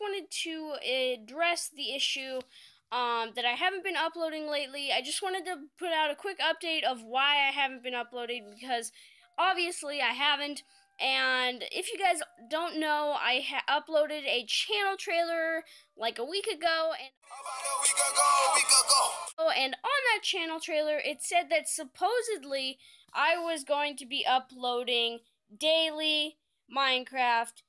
wanted to address the issue um, that I haven't been uploading lately. I just wanted to put out a quick update of why I haven't been uploading because obviously I haven't. And if you guys don't know, I uploaded a channel trailer like a week ago, and Oh, and on that channel trailer, it said that supposedly I was going to be uploading daily Minecraft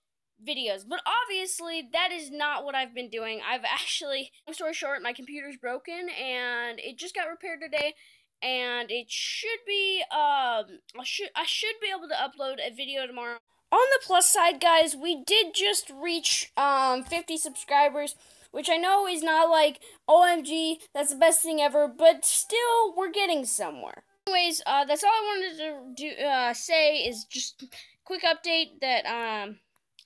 videos. But obviously, that is not what I've been doing. I've actually, long story short, my computer's broken and it just got repaired today. And it should be, um, I should, I should be able to upload a video tomorrow. On the plus side, guys, we did just reach, um, 50 subscribers, which I know is not like, OMG, that's the best thing ever, but still, we're getting somewhere. Anyways, uh, that's all I wanted to do, uh, say is just quick update that, um,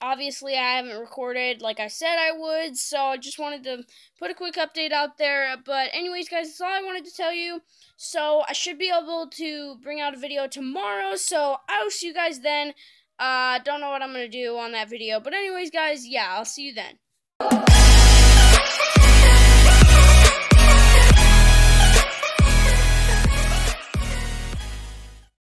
obviously I haven't recorded like I said I would, so I just wanted to put a quick update out there. But anyways, guys, that's all I wanted to tell you. So I should be able to bring out a video tomorrow, so I will see you guys then. Uh, don't know what I'm going to do on that video. But anyways, guys, yeah, I'll see you then.